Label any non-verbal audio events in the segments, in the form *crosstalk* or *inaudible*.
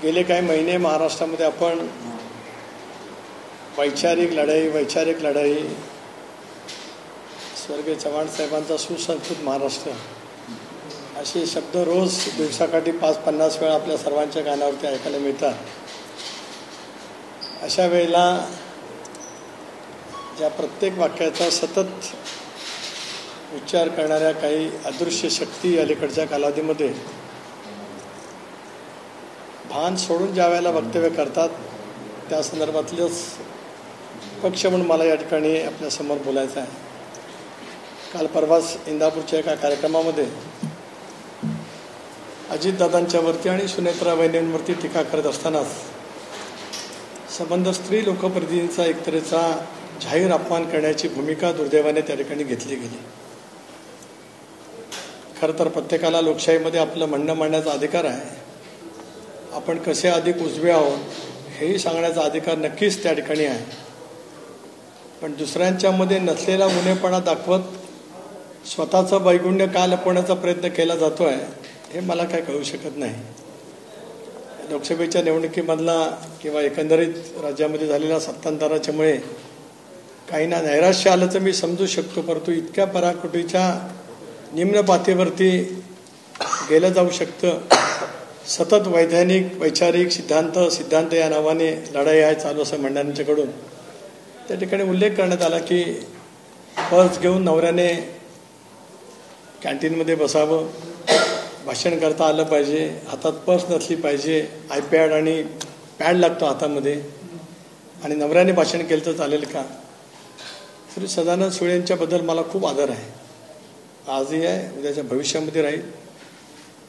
गेले काही महिने महाराष्ट्रामध्ये आपण वैचारिक लढाई वैचारिक लढाई स्वर्गीय चव्हाण साहेबांचा सुसंस्कृत महाराष्ट्र असे शब्द रोज दिवसाकाठी पाच पन्नास वेळा आपल्या सर्वांच्या कानावरती ऐकायला मिळतात. अशा वेळेला या प्रत्येक वाक्याचा सतत उच्चार करणाऱ्या काही अदृश्य शक्ती अलीकडच्या कालावधीमध्ये भान सोडून ज्या वेळेला वक्तव्य करतात त्या संदर्भातलंच पक्ष म्हणून मला या ठिकाणी आपल्यासमोर बोलायचं आहे. काल परवाच इंदापूरच्या एका कार्यक्रमामध्ये अजितदादांच्यावरती आणि सुनेत्रा वहिनींवरती टीका करत असतानाच संबंध स्त्री लोकप्रतिनिधींचा एकतरेचा जाहीर अपमान करण्याची भूमिका दुर्दैवाने त्या ठिकाणी घेतली गेली. खरं तर प्रत्येकाला लोकशाहीमध्ये आपलं म्हणणं मांडण्याचा अधिकार आहे. आपण कसे अधिक उजवे आहोत हेही सांगण्याचा अधिकार नक्कीच त्या ठिकाणी आहे. पण दुसऱ्यांच्यामध्ये नसलेला गुन्हेपणा दाखवत स्वतःचं वैगुण्य का लपवण्याचा प्रयत्न केला जातो आहे हे मला काय कळू शकत नाही. लोकसभेच्या निवडणुकीमधला किंवा एकंदरीत राज्यामध्ये झालेल्या सत्तांतराच्यामुळे काहींना नैराश्य आलं तर मी समजू शकतो परंतु इतक्या पराकुटीच्या निम्न पातळीवरती गेलं जाऊ शकतं सतत वैधानिक वैचारिक सिद्धांत सिद्धांत या नावाने लढाई आहे चालू असं म्हणणाऱ्यांच्याकडून त्या ठिकाणी उल्लेख करण्यात आला की पर्स घेऊन नवऱ्याने कॅन्टीनमध्ये बसावं. भाषण करता आलं पाहिजे. हातात पर्स नसली पाहिजे. आयपॅड आणि पॅड लागतो हातामध्ये. आणि नवऱ्याने भाषण केलं तर चालेल का? श्री सदानंद सुळेंच्याबद्दल मला खूप आदर आहे. आजही आहे. उद्याच्या भविष्यामध्ये राहील.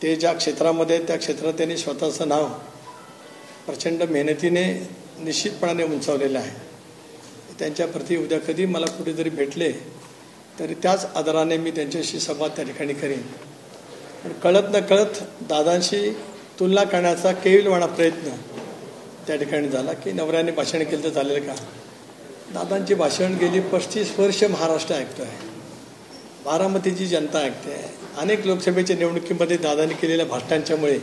ते ज्या क्षेत्रामध्ये त्या क्षेत्रात त्यांनी स्वतःचं नाव प्रचंड मेहनतीने निश्चितपणाने उंचावलेलं आहे. त्यांच्याप्रती उद्या कधी मला कुठेतरी भेटले तरी त्याच आदराने मी त्यांच्याशी संवाद त्या ठिकाणी करीन. पण कळत न कळत दादांशी तुलना करण्याचा केविलवाणा प्रयत्न त्या ठिकाणी झाला की नवऱ्याने भाषण केलं तर चालेल का? दादांची भाषण गेली पस्तीस वर्ष महाराष्ट्र ऐकतो आहे बारामतीची जनता ऐकते आहे. अनेक लोकसभेच्या निवडणुकीमध्ये दादांनी केलेल्या भाषणांच्यामुळे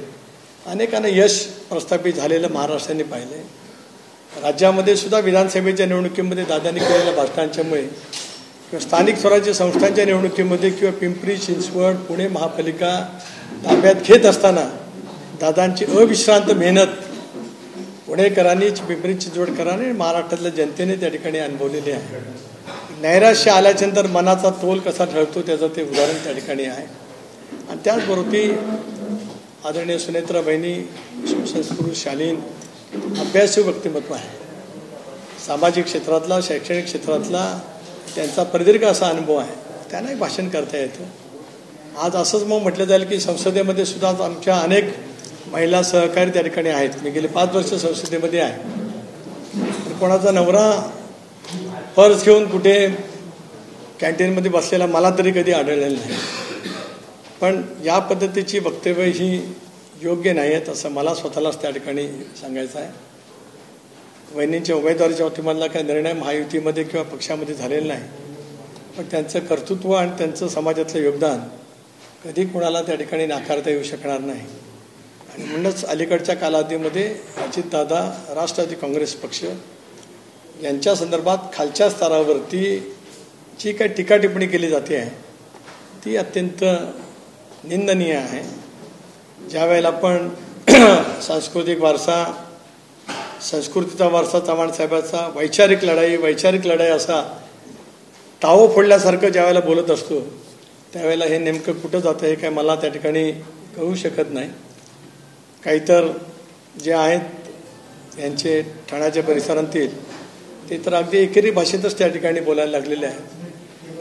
अनेकांना यश प्रस्थापित झालेलं महाराष्ट्राने पाहिलं राज्यामध्ये सुद्धा विधानसभेच्या निवडणुकीमध्ये दादांनी केलेल्या भाषणांच्यामुळे किंवा स्थानिक स्वराज्य संस्थांच्या निवडणुकीमध्ये किंवा पिंपरी चिंचवड पुणे महापालिका ताब्यात घेत असताना दादांची अविश्रांत मेहनत पुणेकरांनी पिंपरी चिंचवडकरांनी महाराष्ट्रातल्या जनतेने त्या ठिकाणी अनुभवलेली आहे. नैराश्य आल्याच्यानंतर मनाचा तोल कसा ठरतो त्याचं ते उदाहरण त्या ठिकाणी आहे. आणि त्याचबरोबर ती आदरणीय सुनेत्रा बहिणी सुसंस्कृत शालीन अभ्यासू व्यक्तिमत्व आहे. सामाजिक क्षेत्रातला शैक्षणिक क्षेत्रातला त्यांचा प्रदीर्घ असा अनुभव आहे. त्यांनाही भाषण करता येतं. आज असंच मग म्हटलं जाईल की संसदेमध्ये सुद्धा आमच्या अनेक महिला सहकारी त्या ठिकाणी आहेत. मी गेले पाच वर्ष संसदेमध्ये आहे. कोणाचा नवरा पर्स घेऊन कुठे कॅन्टीनमध्ये बसलेला मला तरी कधी आढळलेलं नाही. पण या पद्धतीची वक्तव्य ही योग्य नाही आहेत असं मला स्वतःलाच त्या ठिकाणी सांगायचं आहे. वहिनींच्या उमेदवारीच्या बाबतीमधला काही निर्णय महायुतीमध्ये किंवा पक्षामध्ये झालेला नाही. पण त्यांचं कर्तृत्व आणि त्यांचं समाजातलं योगदान कधी कोणाला त्या ठिकाणी नाकारता येऊ शकणार नाही. आणि म्हणूनच अलीकडच्या कालावधीमध्ये अजितदादा राष्ट्रवादी काँग्रेस पक्ष यांच्या संदर्भात खालच्या स्तरावरती जी काही टीका टिप्पणी केली जाते आहे ती अत्यंत निंदनीय आहे. ज्या वेळेला आपण *clears throat* सांस्कृतिक वारसा संस्कृतीचा वारसा चव्हाण साहेबाचा वैचारिक लढाई वैचारिक लढाई असा तावो फोडल्यासारखं ज्या वेळेला बोलत असतो त्यावेळेला हे नेमकं कुठं जातं हे काय मला त्या ठिकाणी कळू शकत नाही. काही तर जे आहेत यांचे ठाण्याच्या परिसरांतील ते तर अगदी एकेरी भाषेतच त्या ठिकाणी बोलायला लागलेले आहेत.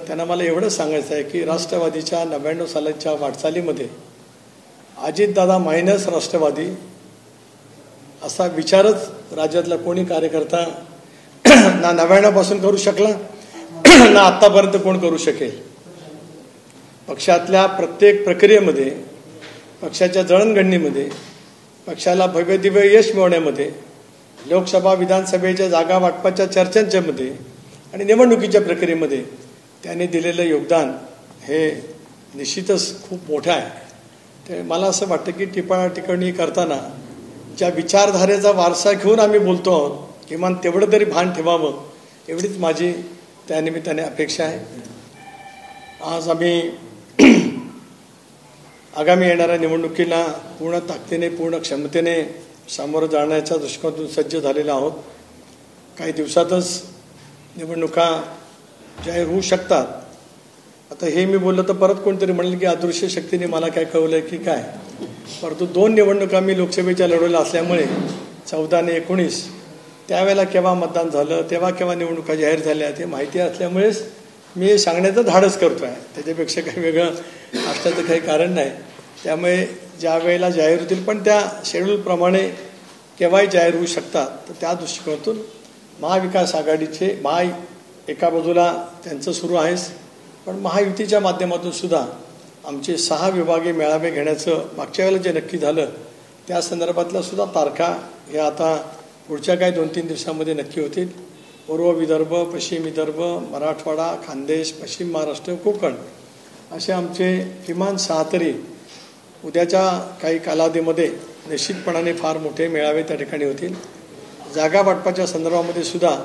त्यांना मला एवढंच सांगायचं आहे की राष्ट्रवादीच्या नव्याण्णव सालाच्या वाटचालीमध्ये अजितदादा मायनस राष्ट्रवादी असा विचारच राज्यातला कोणी कार्यकर्ता *clears throat* ना नव्याण्णवपासून करू शकला *clears throat* ना आत्तापर्यंत कोण करू शकेल. पक्षातल्या प्रत्येक प्रक्रियेमध्ये पक्षाच्या जळणघडणीमध्ये पक्षाला भव्यदिव्य यश मिळवण्यामध्ये लोकसभा विधानसभेच्या जागा वाटपाच्या चर्चांच्यामध्ये आणि निवडणुकीच्या प्रक्रियेमध्ये त्याने दिलेलं योगदान हे निश्चितच खूप मोठं आहे. ते मला असं वाटतं की टिपणा टिप्पणी करताना ज्या विचारधारेचा वारसा घेऊन आम्ही बोलतो आहोत किमान तेवढं तरी भान ठेवावं एवढीच माझी त्यानिमित्ताने अपेक्षा आहे. आज आम्ही *clears throat* आगामी येणाऱ्या निवडणुकीला पूर्ण ताकदीने पूर्ण क्षमतेने सामोरं जाण्याच्या दृष्टिकोनातून सज्ज झालेलो आहोत. काही दिवसातच निवडणुका जाहीर होऊ शकतात. आता हे मी बोललं तर परत कोणतरी म्हणेल की अदृश्य शक्तीने मला काय कळवलं की काय? परंतु दोन निवडणुका मी लोकसभेच्या लढवल्या असल्यामुळे चौदा आणि एकोणीस त्यावेळेला केव्हा मतदान झालं तेव्हा केव्हा निवडणुका जाहीर झाल्या ते माहिती असल्यामुळेच मी सांगण्याचं धाडस करतो आहे त्याच्यापेक्षा काही वेगळं असण्याचं काही कारण नाही. त्यामुळे ज्या वेळेला जाहीर होतील पण त्या शेड्यूलप्रमाणे केव्हाही जाहीर होऊ शकतात. तर त्या दृष्टिकोनातून महाविकास आघाडीचे महा एका बाजूला त्यांचं सुरू आहेच पण महायुतीच्या माध्यमातून सुद्धा आमचे सहा विभागीय मेळावे घेण्याचं मागच्या वेळेला जे नक्की झालं त्या संदर्भातल्या सुद्धा तारखा ह्या आता पुढच्या काही दोन तीन दिवसामध्ये नक्की होतील. पूर्व विदर्भ पश्चिम विदर्भ मराठवाडा खानदेश पश्चिम महाराष्ट्र कोकण असे आमचे किमान सहा तरी उद्याच्या काही कालावधीमध्ये निश्चितपणाने फार मोठे मेळावे त्या ठिकाणी होतील. जागा वाटपाच्या संदर्भामध्ये सुद्धा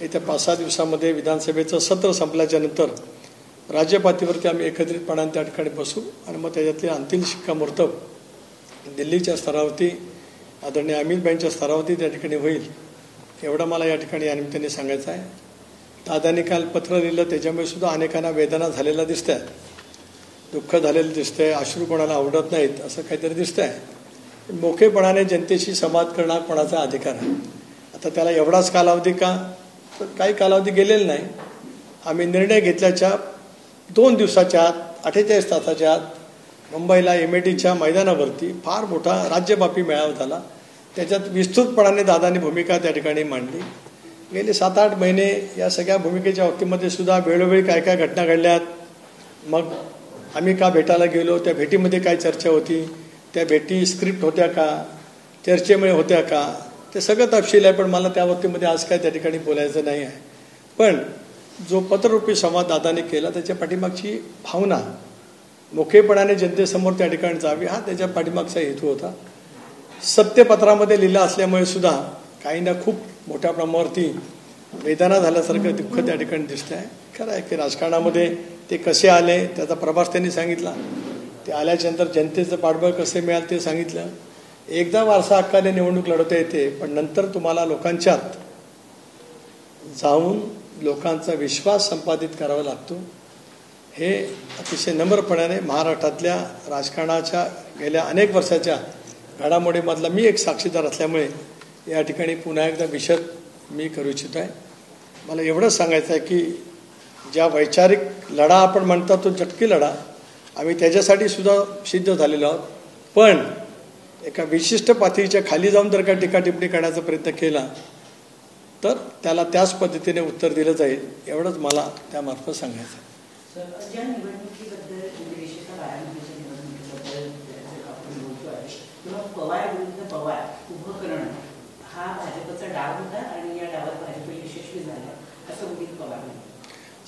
येत्या पाच सहा दिवसामध्ये विधानसभेचं सत्र संपल्याच्या नंतर राज्यपातीवरती आम्ही एकत्रितपणाने त्या ठिकाणी बसू आणि मग त्याच्यातले अंतिम शिक्कामोर्तब दिल्लीच्या स्तरावरती आदरणीय अमितबाईंच्या स्तरावरती त्या ठिकाणी होईल एवढं मला या ठिकाणी या निमित्ताने सांगायचं आहे. दादाने काल पत्र लिहिलं त्याच्यामुळे सुद्धा अनेकांना वेदना झालेल्या दिसत आहेत दुःख झालेलं दिसतंय अश्रू कोणाला आवडत नाहीत असं काहीतरी दिसतंय. मोकेपणाने जनतेशी संवाद करणं कोणाचा अधिकार आहे? आता त्याला एवढाच कालावधी का? तर काही कालावधी गेलेला नाही. आम्ही निर्णय घेतल्याच्या दोन दिवसाच्या आत अठ्ठेचाळीस तासाच्या आत मुंबईला एम ए टीच्या मैदानावरती फार मोठा राज्यव्यापी मेळावा झाला. त्याच्यात विस्तृतपणाने दादानी भूमिका त्या ठिकाणी मांडली. गेले सात आठ महिने या सगळ्या भूमिकेच्या बाबतीमध्ये सुद्धा वेळोवेळी काय काय घटना घडल्यात मग आम्ही का भेटायला गेलो? त्या भेटीमध्ये काय चर्चा होती? त्या भेटी स्क्रिप्ट होत्या का? चर्चेमुळे होत्या का? ते सगळं तपशील आहे पण मला त्या बाबतीमध्ये आज काय त्या ठिकाणी बोलायचं नाही आहे. पण जो पत्ररूपी संवाद दादाने केला त्याच्या पाठीमागची भावना मोखेपणाने जनतेसमोर त्या ठिकाणी जावी हा त्याच्या पाठीमागचा हेतू होता. सत्यपत्रामध्ये लिहिलं असल्यामुळे सुद्धा काहींना खूप मोठ्या प्रमाणावरती वेदना झाल्यासारखं दुःख त्या ठिकाणी दिसतं आहे खरं आहे की राजकारणामध्ये ते कसे आले त्याचा प्रभास त्यांनी सांगितला. ते आल्याच्यानंतर जनतेचं पाठबळ कसे मिळाल ते सांगितलं. एकदा वारसा हक्काने निवडणूक लढवता येते पण नंतर तुम्हाला लोकांच्यात जाऊन लोकांचा विश्वास संपादित करावा लागतो. हे अतिशय नम्रपणाने महाराष्ट्रातल्या राजकारणाच्या गेल्या अनेक वर्षाच्या घडामोडीमधला मी एक साक्षीदार असल्यामुळे या ठिकाणी पुन्हा एकदा विषद मी करू इच्छित आहे. मला एवढंच सांगायचं आहे की ज्या वैचारिक लढा आपण म्हणता तो जटकी लढा आम्ही त्याच्यासाठी सुद्धा सिद्ध झालेलो आहोत. पण एका विशिष्ट पातळीच्या खाली जाऊन जर का टीका टिप्पणी करण्याचा प्रयत्न केला तर त्याला त्याच पद्धतीने उत्तर दिलं जाईल एवढंच मला त्यामार्फत सांगायचं आहे. हा भाजपचा डाव होता आणि या डावात भाजप यशस्वी झाला असं उदित पवार म्हणतात.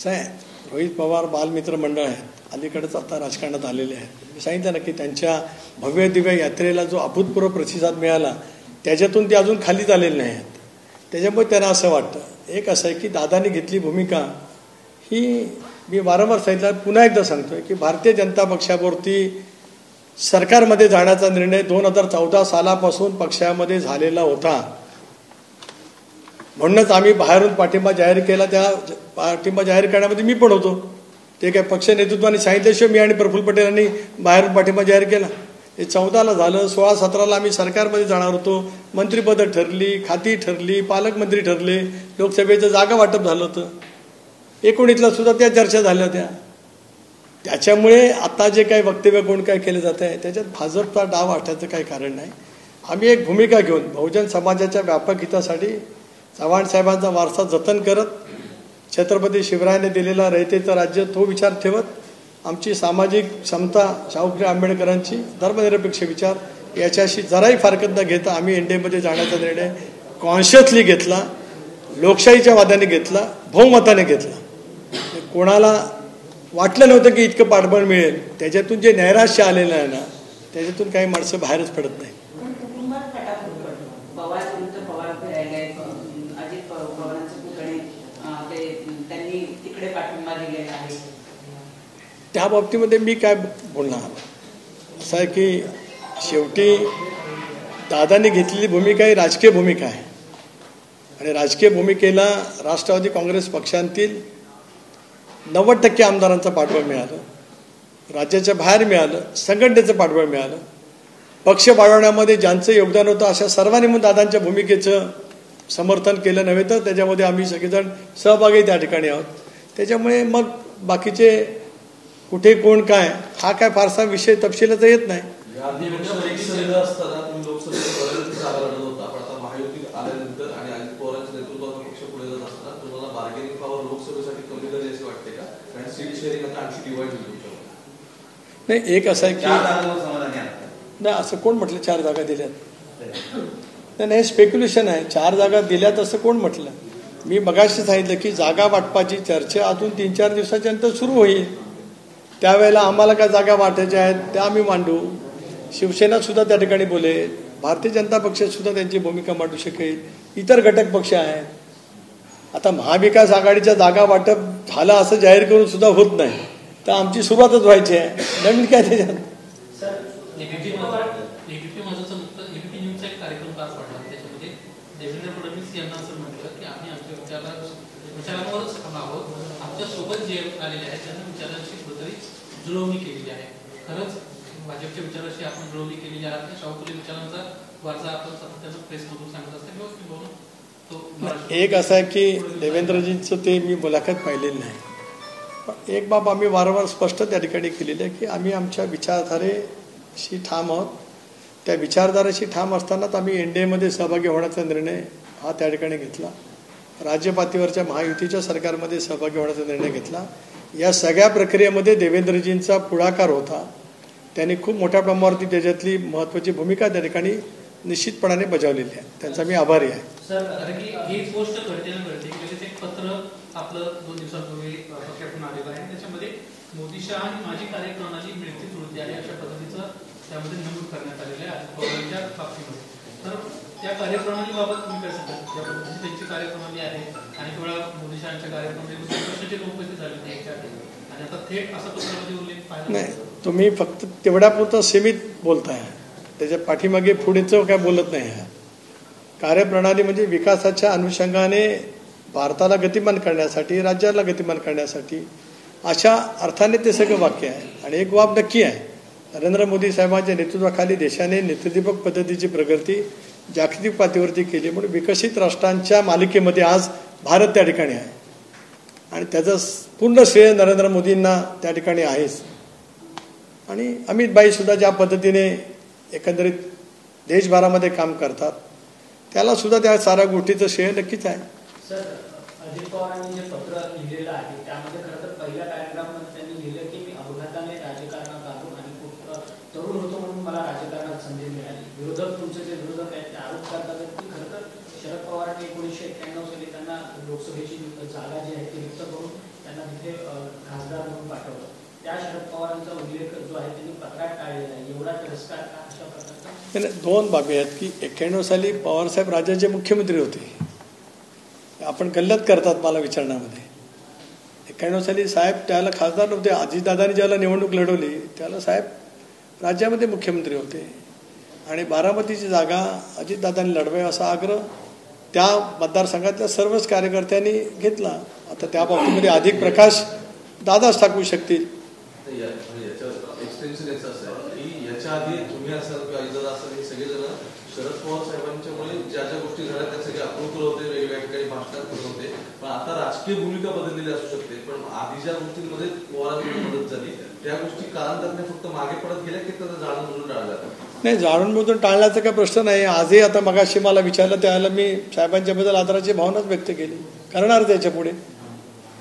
साहेब रोहित पवार बालमित्र मंडळ आहेत. अलीकडेच आता राजकारणात आलेले आहेत. मी सांगितलं ना की त्यांच्या भव्य दिव्य यात्रेला जो अभूतपूर्व प्रतिसाद मिळाला त्याच्यातून ते अजून खालीच आलेले नाही आहेत. त्याच्यामुळे त्यांना असं वाटतं. एक असं आहे की दादाने घेतली भूमिका ही मी वारंवार सांगितलं पुन्हा एकदा सांगतोय की भारतीय जनता पक्षावरती सरकारमध्ये जाण्याचा निर्णय दोन हजार चौदा सालापासून पक्षामध्ये झालेला होता. म्हणूनच आम्ही बाहेरून पाठिंबा जाहीर केला त्या पाठिंबा जाहीर करण्यामध्ये मी पण होतो. ते काय पक्ष नेतृत्वाने सांगितल्याशिवाय मी आणि प्रफुल्ल पटेल यांनी बाहेरून पाठिंबा जाहीर केला. हे चौदाला झालं सोळा सतराला आम्ही सरकारमध्ये जाणार होतो. मंत्रिपदं ठरली खाती ठरली पालकमंत्री ठरले लोकसभेचं जागा वाटप झालं होतं. एकोणीसला सुद्धा त्या चर्चा झाल्या होत्या. त्याच्यामुळे आता जे काही वक्तव्य कोण काय केलं जात आहे त्याच्यात भाजपचा डाव वाटायचं काही कारण नाही. आम्ही एक भूमिका घेऊन बहुजन समाजाच्या व्यापक हितासाठी चव्हाण साहेबांचा वारसा जतन करत छत्रपती शिवरायाने दिलेला रयतेचं राज्य तो विचार ठेवत आमची सामाजिक क्षमता शाहूफी आंबेडकरांची धर्मनिरपेक्ष विचार याच्याशी जराही फारकत न घेता आम्ही एनडीएमध्ये जाण्याचा निर्णय कॉन्शियसली घेतला लोकशाहीच्या वादाने घेतला बहुमताने घेतला. कोणाला वाटलं नव्हतं की इतकं पाठबळ मिळेल त्याच्यातून जे नैराश्य आलेलं आहे ना त्याच्यातून काही माणसं बाहेरच पडत नाही पण कुटुंबात फटाफट केलेला आहे त्या बाबतीमध्ये मी काय बोलणार? असं आहे की शेवटी दादाने घेतलेली भूमिका ही राजकीय भूमिका आहे. आणि राजकीय भूमिकेला राष्ट्रवादी काँग्रेस पक्षांतील नव्वद टक्के आमदारांचा पाठबळ मिळालं. राज्याच्या बाहेर मिळालं. संघटनेचं पाठबळ मिळालं. पक्ष वाढवण्यामध्ये ज्यांचं योगदान होतं अशा सर्वांनी मग दादांच्या भूमिकेचं समर्थन केलं नव्हे तर त्याच्यामध्ये आम्ही सगळेजण सहभागी त्या ठिकाणी आहोत. त्याच्यामुळे मग बाकीचे कुठे कोण काय हा काय फारसा विषय तपशिलाचा येत नाही. नाही एक असं आहे की नाही असं कोण म्हटलं चार जागा दिल्यात? नाही नाही स्पेक्युलेशन आहे. चार जागा दिल्यात असं कोण म्हटलं? मी मगाशी सांगितलं की जागा वाटपाची चर्चा अजून तीन चार दिवसाच्या नंतर सुरू होईल. त्यावेळेला आम्हाला काय जागा वाटायच्या आहेत त्या आम्ही मांडू. शिवसेना सुद्धा त्या ठिकाणी बोलेल भारतीय जनता पक्ष सुद्धा त्यांची भूमिका मांडू शकेल. इतर घटक पक्ष आहेत. आता महाविकास आघाडीच्या जागा वाटप झालं असं जाहीर करून सुद्धा होत नाही. तर आमची सुरुवातच व्हायची आहे. नवीन काय त्याच्यात? देवेंद्र फडणवीस यांना असं म्हटलं की आम्ही आमच्या आहोत आमच्यासोबत जे आलेले आहेत जुळवणी केलेली आहे. खरंच भाजपच्या विचाराशी आपण जुळवणी केलेली आहात की शाहू फुले विचारांचा वारसा आपण सातत्यानं प्रेसमधून सांगत असता किंवा बोलून एक असं आहे की देवेंद्रजींचं ते मी मुलाखत पाहिलेली नाही. एक बाब आम्ही वारंवार स्पष्ट त्या ठिकाणी केलेली आहे की आम्ही आमच्या विचारधारेशी ठाम आहोत. त्या विचारधारेशी ठाम असतानाच आम्ही एन डी एमध्ये सहभागी होण्याचा निर्णय हा त्या ठिकाणी घेतला. राज्य पातळीवरच्या महायुतीच्या सरकारमध्ये सहभागी होण्याचा निर्णय घेतला. या सगळ्या प्रक्रियेमध्ये देवेंद्रजींचा पुढाकार होता. त्यांनी खूप मोठ्या प्रमाणावरती त्याच्यातली महत्त्वाची भूमिका त्या ठिकाणी निश्चितपणाने बजावलेली आहे. त्यांचा मी आभारी आहे. सर गोष्ट एक पत्र आपलं दोन दिवसांपूर्वी त्याच्यामध्ये मोदी शहा आणि मिळती जुळती आहे अशा पद्धतीचं त्यामध्ये नमूद करण्यात आलेलं आहे. बाबतीमध्ये. तर त्या कार्यप्रणालीबाबत तुम्ही काय सांगाल ज्या पद्धतीची त्यांची कार्यप्रणाली आहे आणि वेळा मोदी शहाच्या कार्यप्रणाली झालेली आहे याच्या आधी. आणि आता थेट असा पत्रामध्ये उल्लेख पाहिला नाही तुम्ही फक्त तेवढ्यापुरतं सीमित बोलताय. त्याच्या पाठीमागे पुढेचं काय बोलत नाही आहे. कार्यप्रणाली म्हणजे विकासाच्या अनुषंगाने भारताला गतिमान करण्यासाठी राज्याला गतिमान करण्यासाठी अशा अर्थाने ते सगळं वाक्य आहे. आणि एक बाब नक्की आहे. नरेंद्र मोदी साहेबांच्या नेतृत्वाखाली देशाने नेतृत्वक पद्धतीची प्रगती जागतिक पातळीवरती केली म्हणून विकसित राष्ट्रांच्या मालिकेमध्ये आज भारत त्या ठिकाणी आहे. आणि त्याचं पूर्ण श्रेय नरेंद्र मोदींना त्या ठिकाणी आहेच. आणि अमितबाईसुद्धा सुद्धा ज्या पद्धतीने एकंदरीत देशभरामध्ये काम करतात त्याला सुद्धा त्या साऱ्या गोष्टीचं श्रेय नक्कीच आहे. अजित पवारांनी जे पत्र लिहिलेलं आहे त्यामध्ये खरं तर पहिल्या पॅरेग्राफमध्ये त्यांनी लिहिलं की मी अपघाताने राजकारणात आलो आणि खूप अ, तरुण होतो म्हणून मला राजकारणात संधी मिळाली विरोधक तुमचे जे विरोधक आहेत ते आरोप करतात की खरं तर शरद पवारांनी एकोणीसशे एक्क्याण्णव साली त्यांना लोकसभेची जागा जी आहे ती रिक्त करून त्यांना तिथे खासदार म्हणून पाठवलं. त्या शरद पवारांचा उल्लेख जो आहे त्यांनी पत्रात टाळलेला आहे. एवढा तिरस्कार का अशा प्रकारचा? दोन बाबी आहेत की एक्क्याण्णव साली पवारसाहेब राज्याचे मुख्यमंत्री होते. आपण गल्लत करतात मला विचारण्यामध्ये. एक्क्याण्णव साली साहेब त्याला खासदार नव्हते अजितदादांनी ज्याला निवडणूक लढवली त्याला साहेब राज्यामध्ये मुख्यमंत्री होते. आणि बारामतीची जागा अजितदादांनी लढवावी असा आग्रह त्या मतदारसंघातल्या सर्वच कार्यकर्त्यांनी घेतला. आता त्या बाबतीमध्ये अधिक प्रकाश दादाच टाकू शकतील. याच्यावर एक्सटेन्शन याचं याच्या आधी तुम्ही असाल किंवा इतर असाल हे शरद पवार साहेबांच्यामुळे ज्या ज्या गोष्टी झाल्या त्या सगळे अप्रूव्ह होते वेगवेगळ्या ठिकाणी भाषणात करत होते. पण आता राजकीय भूमिका बदललेली असू शकते. पण आधी ज्या गोष्टींमध्ये पवारांकडे मदत झाली त्या गोष्टी कालांतराने फक्त मागे पडत गेल्या की त्याचा जाणून म्हणून टाळल्या जातात नाही जाणून बुजून टाळण्याचा काही प्रश्न नाही. आजही आता मगाशी मला विचारलं त्यावेळेला मी साहेबांच्याबद्दल आदराची भावनाच व्यक्त केली. करणार त्याच्या पुढे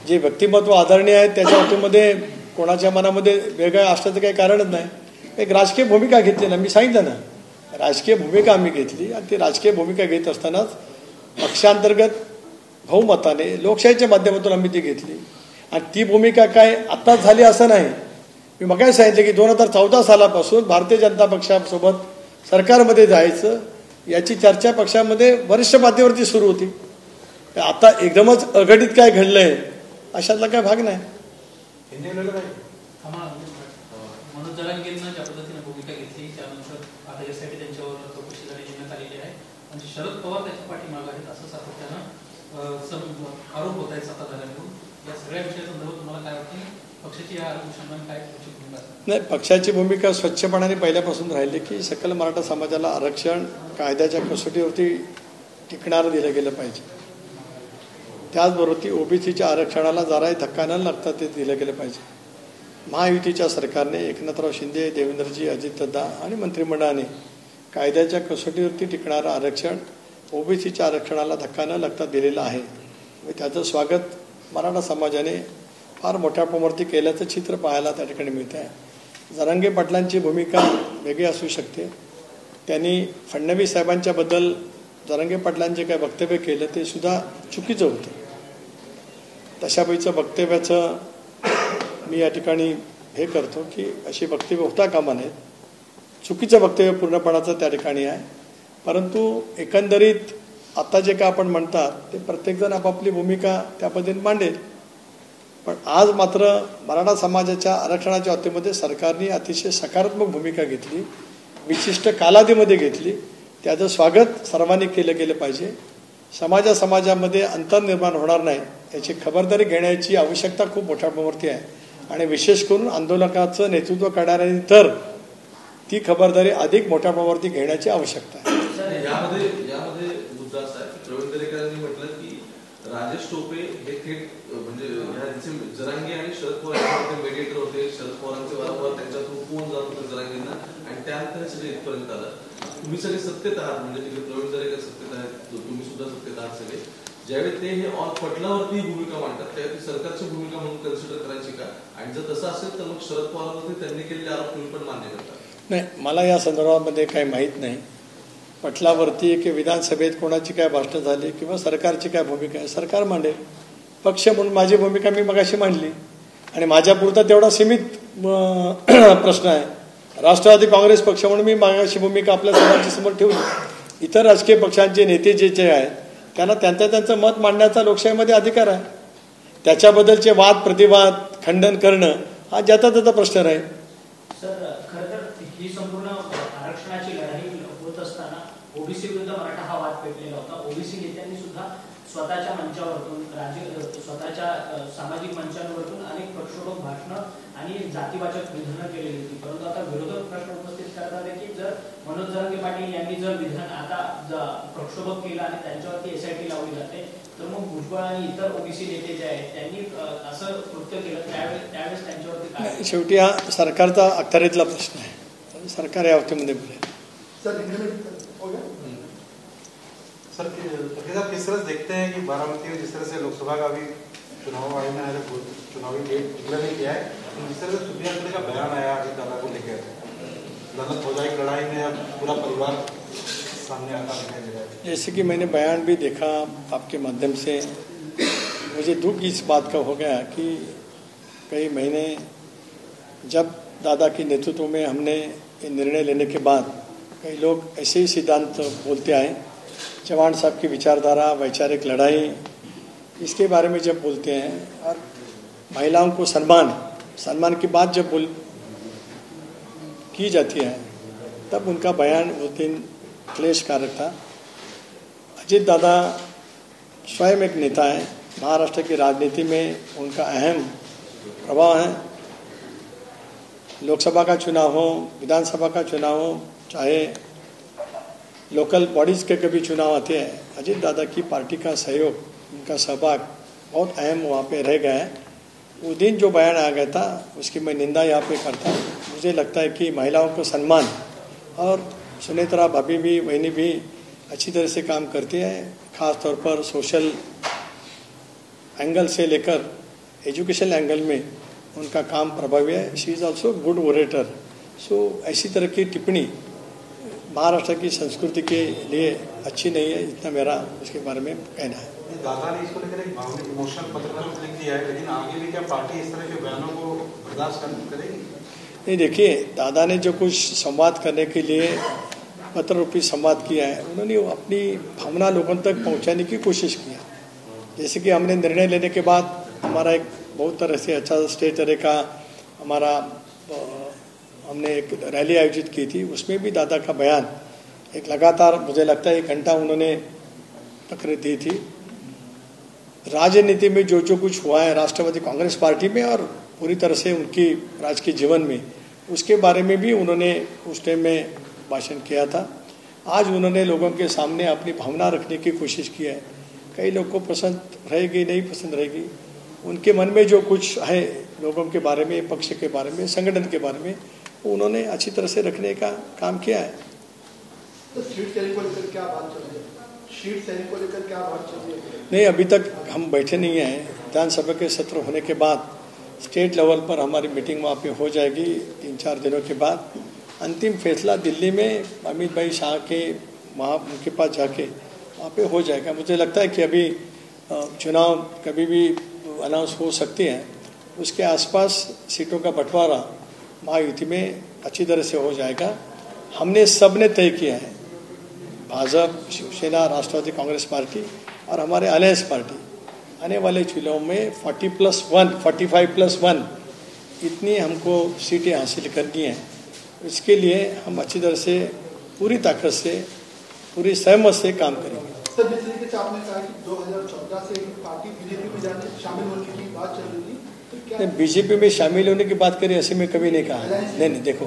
जे व्यक्तिमत्व आदरणीय आहेत त्याच्या बाबतीमध्ये कोणाच्या मनामध्ये वेगळं असल्याचं काही कारणच नाही. एक राजकीय भूमिका घेतली ना मी सांगितलं ना राजकीय भूमिका आम्ही घेतली आणि ती राजकीय भूमिका घेत असतानाच पक्षांतर्गत बहुमताने लोकशाहीच्या माध्यमातून आम्ही ती घेतली. आणि ती भूमिका काय आत्ताच झाली असं नाही. मी मगाही सांगितलं की दोन हजार चौदा सालापासून भारतीय जनता पक्षासोबत सरकारमध्ये जायचं याची चर्चा पक्षामध्ये वरिष्ठ पातळीवरती सुरू होती. आता एकदमच अघटित काय घडलं आहे अशातला काय भाग नाही. शरद पवार आम्हाला मनोज जरांगेंना ज्या पद्धतीने भूमिका घेतली त्यानंतर आता यासाठी त्यांच्यावर चौकशी झाली नेमण्यात आलेली आहे म्हणजे शरद पवार त्याच्या पाठीमागे आहेत असं सातत्यानं अं, सम- आरोप होत आहेत सत्ताधाऱ्यांकडून या सगळ्या विषयासंदर्भात तुम्हाला काय वाटतं पक्षाची या अनुषंगाने काय तुमची भूमिका असेल नाही पक्षाची भूमिका स्वच्छपणाने पहिल्यापासून राहिली की सकल मराठा समाजाला आरक्षण कायद्याच्या कसोटीवरती टिकणारं दिलं गेलं पाहिजे. त्याचबरोबर ती ओबीसीच्या आरक्षणाला जराही धक्का न लागता ते दिलं गेलं पाहिजे. महायुतीच्या सरकारने एकनाथराव शिंदे देवेंद्रजी अजितदादा आणि मंत्रिमंडळाने कायद्याच्या कसोटीवरती टिकणारं आरक्षण ओबीसीच्या आरक्षणाला धक्का न लागता दिलेलं आहे. त्याचं स्वागत मराठा समाजाने फार मोठ्या प्रमाणावरती केल्याचं चित्र पाहायला त्या ठिकाणी मिळतं आहे जरांगे पाटलांची भूमिका वेगळी असू शकते. त्यांनी फडणवीस साहेबांच्याबद्दल जरांगे पाटलांचे काय वक्तव्य केलं ते सुद्धा चुकीचं होतं. तशापैचं वक्तव्याचं मी या ठिकाणी हे करतो की अशी वक्तव्य होता कामा नयेत चुकीचं वक्तव्य पूर्णपणाचं त्या ठिकाणी आहे. परंतु एकंदरीत आता जे काय आपण म्हणतात ते प्रत्येकजण आपापली भूमिका त्या पद्धतीने मांडेल. पण आज मात्र मराठा समाजाच्या आरक्षणाच्या बाबतीमध्ये सरकारने अतिशय सकारात्मक भूमिका घेतली विशिष्ट कालावधीमध्ये घेतली. त्याचं स्वागत सर्वांनी केलं गेलं पाहिजे. समाजा समाजामध्ये अंतर निर्माण होणार नाही याची खबरदारी घेण्याची आवश्यकता खूप मोठ्या प्रमाणावरती आहे. आणि विशेष करून आंदोलकाचं नेतृत्व करणाऱ्यांनी तर ती खबरदारी अधिक मोठ्या प्रमाणावरती घेण्याची आवश्यकता आहे सर यामध्ये यामध्ये मुद्दा असा आहे की प्रवीण दरेकरांनी म्हटलं की राजेश टोपे हे थेट अं, म्हणजे ह्यांचे जरांगे आणि शरद पवार यांच्यामध्ये मेडिएटर होते शरद पवारांचे वारंवार त्यांच्या थ्रू फोन जात होते जरांगेंना आणि त्यानंतर हे सगळे इथपर्यंत आलं तुम्ही सगळे सत्तेत आहात म्हणजे तिथे प्रवीण दरेकर सत्तेत आहेत तुम्ही सुद्धा सत्तेत आहात सगळे. ज्यावेळी ते हे पटलावरती भूमिका मांडतात त्यावेळी ती सरकारची भूमिका म्हणून कन्सिडर करायची का? आणि जर तसं असेल तर मग शरद पवारांवरती त्यांनी केलेले आरोप तुम्ही पण मान्य करतात नाही मला या संदर्भामध्ये काही माहीत नाही. पटलावरती की विधानसभेत कोणाची काय भाषणं झाली किंवा सरकारची काय भूमिका आहे सरकार मांडेल. पक्ष म्हणून माझी भूमिका मी मगाशी मांडली. आणि माझ्यापुरता तेवढा सीमित *clears throat* प्रश्न आहे. राष्ट्रवादी काँग्रेस पक्ष म्हणून मी मागाशी भूमिका आपल्या सर्वांच्या समोर ठेवली. इतर राजकीय पक्षांचे नेते जे जे आहेत त्यांना त्यांचं त्यांचं मत मांडण्याचा लोकशाहीमध्ये अधिकार आहे. त्याच्याबद्दलचे वाद प्रतिवाद खंडन करणं हा ज्याचा त्याचा प्रश्न राहील. ओबीसी विरुद्ध मराठा हा वाद पेटलेला होता. ओबीसी नेत्यांनी सुद्धा स्वतःच्या मंचावरतून राजे स्वतःच्या सामाजिक मंचांवरतून अनेक प्रक्षोभक भाषणं आणि जातीवाचक विधानं केलेली होती. परंतु आता विरोधक प्रश्न उपस्थित करतात आहे की जर मनोज जरांगे पाटील यांनी जर विधान आता ज- प्रक्षोभक केलं आणि त्यांच्यावरती एसआयटी लावली जाते तर मग भुजबळ आणि इतर ओबीसी नेते जे आहेत त्यांनी असं कृत्य केलं त्यावेळेस त्यावेळेस त्यांच्यावरती शेवटी हा सरकारचा अखत्यारीतला प्रश्न आहे. सरकार या बाबतीमध्ये बोलेल. सर साहब किस तरह देखते हैं कि बारामती में जिस तरह से लोकसभा का भी चुनाव आयोग ने चुनावी डेट नहीं किया है जिस तरह से सुप्रिया सुले का बयान आया अभी दादा को लेकर दलत फौजाई लड़ाई में अब पूरा परिवार सामने आता दिखाई दे रहा है। जैसे कि मैंने बयान भी देखा आपके माध्यम से, मुझे दुख इस बात का हो गया कि कई महीने जब दादा के नेतृत्व में हमने निर्णय लेने के बाद कई लोग ऐसे ही सिद्धांत बोलते आए चौहान साहब की विचारधारा, वैचारिक लड़ाई, इसके बारे में जब बोलते हैं, और महिलाओं को सम्मान सम्मान की बात जब बोल, की जाती है, तब उनका बयान उस दिन क्लेशकारक था। अजीत दादा स्वयं एक नेता है, महाराष्ट्र की राजनीति में उनका अहम प्रभाव है। लोकसभा का चुनाव हो, विधानसभा का चुनाव हो, चाहे लोकल बॉडीज़ के कभी चुनाव आते हैं, अजीत दादा की पार्टी का सहयोग, उनका सहभाग बहुत अहम वहाँ पे रह गया है। वो दिन जो बयान आ गया था, उसकी मैं निंदा यहाँ पे करता हूँ। मुझे लगता है कि महिलाओं को सम्मान और सुनेत्रा भाभी भी, वहनी भी अच्छी तरह से काम करती है ख़ास तौर पर सोशल एंगल से लेकर एजुकेशन एंगल में उनका काम प्रभावी है। She is also good orator so ऐसी तरह की टिप्पणी महाराष्ट्र की संस्कृति के लिए अच्छी नहीं है इतना मेरा उसके बारे में कहना है। दादा ने इसको लेकर एक इमोशनल पत्र लिख दिया लेकिन आगे भी क्या पार्टी इस तरह के बयानों को बर्दाश्त करेगी? नहीं देखिए दादा ने जो कुछ संवाद करने के लिए पत्र रूपी संवाद किया है उन्होंने अपनी भावना लोगों तक पहुँचाने की कोशिश की है। जैसे कि हमने निर्णय लेने के बाद हमारा एक बहुत तरह से अच्छा स्टेज तरह का हमारा हमने एक रैली आयोजित की थी, उसमें भी दादा का बयान। एक लगातार मुझे लगता है एक घंटा उन्होंने तकरीर दी थी। राजनीति में जो जो कुछ हुआ है, राष्ट्रवादी कांग्रेस पार्टी में और पूरी तरह से उनकी राजकीय जीवन में, उसके बारे में भी उन्होंने उस टाइम में भाषण किया था। आज उन्होंने लोगों के सामने अपनी भावना रखने की कोशिश की है। कई लोग को पसंद रहेगी, नहीं पसंद रहेगी। उनके मन में जो कुछ है, लोगों के बारे में, पक्ष के बारे में, संगठन के बारे में वो उन्होंने अच्छी तरह से रखने का काम किया है। तो सीट को लेकर क्या बात चल रही है? सीट को लेकर क्या बात चल रही है? नहीं अभी तक हम बैठे नहीं हैं। विधानसभा के सत्र होने के बाद स्टेट लेवल पर हमारी मीटिंग वहाँ पे हो जाएगी तीन चार दिनों के बाद। अंतिम फैसला दिल्ली में अमित भाई शाह के वहाँ उनके पास जाके वहाँ पे हो जाएगा। मुझे लगता है कि अभी चुनाव कभी भी अनाउंस हो सकते हैं। उसके आसपास सीटों का बंटवारा महायुति में अच्छी तरह से हो जाएगा। हमने सबने तय किया है, भाजपा, शिवसेना, राष्ट्रवादी कांग्रेस पार्टी और हमारे अलायंस पार्टी, आने वाले चुनाव में 40 प्लस वन 45 प्लस वन, इतनी हमको सीटें हासिल करनी है। इसके लिए हम अच्छी तरह से, पूरी ताकत से, पूरी सहमत से काम करेंगे। सर, जिस तरीके से आपने कहा कि 2014 से पार्टी बीजेपी में जाने शामिल होने की बात चल रही थी नहीं, बीजेपी में शामिल होने की बात करें, ऐसे में कभी नहीं कहा। नहीं नहीं, देखो,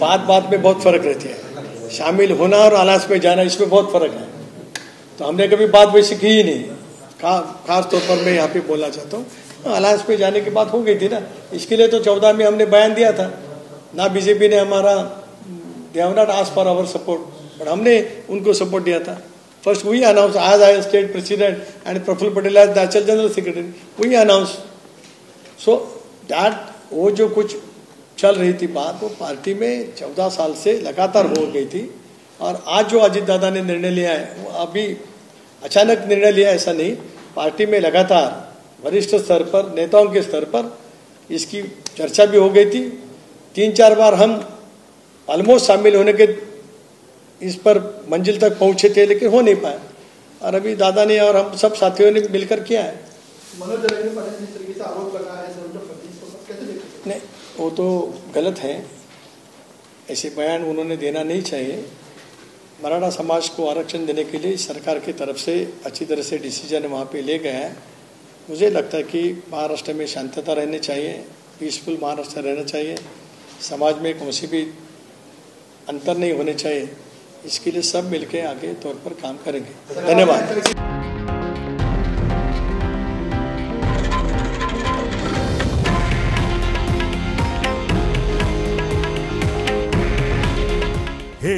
बात बात में बहुत फ़र्क रहती है। शामिल होना और अलायंस में जाना, इसमें बहुत फ़र्क है। तो हमने कभी बात वैसे की ही नहीं। खा, खास तौर पर मैं यहाँ पे बोलना चाहता हूँ। अलायंस में जाने की बात हो गई थी ना, इसके लिए तो चौदह में हमने बयान दिया था। ना बीजेपी ने हमारा they have not ask for our support but हमने उनको सपोर्ट दिया था। फ़र्स्ट वही अनाउंस आज I state president and Praful Patel as national general secretary वही अनाउंस सो दैट वो जो कुछ चल रही थी बात, वो पार्टी में चौदह साल से लगातार हो गई थी। और आज जो अजीत दादा ने निर्णय लिया है, वो अभी अचानक निर्णय लिया ऐसा नहीं। पार्टी में लगातार वरिष्ठ स्तर पर, नेताओं के स्तर पर इसकी चर्चा भी हो गई थी। तीन चार बार हम ऑलमोस्ट शामिल होने के इस पर मंजिल तक पहुँचे थे, लेकिन हो नहीं पाए और अभी दादा ने और हम सब साथियों ने मिलकर किया है। मनोज जिस तरीके से आरोप लगा है देवेंद्र फडणवीस को कैसे देखते नहीं वो तो गलत है। ऐसे बयान उन्होंने देना नहीं चाहिए। मराठा समाज को आरक्षण देने के लिए सरकार की तरफ़ से अच्छी तरह से डिसीज़न वहाँ पे ले गया है। मुझे लगता है कि महाराष्ट्र में शांतता रहनी चाहिए पीसफुल महाराष्ट्र रहना चाहिए। समाज में कौन सी भी अंतर नहीं होने चाहिए। इसके लिए सब मिलके आगे तौर पर काम करेंगे। धन्यवाद।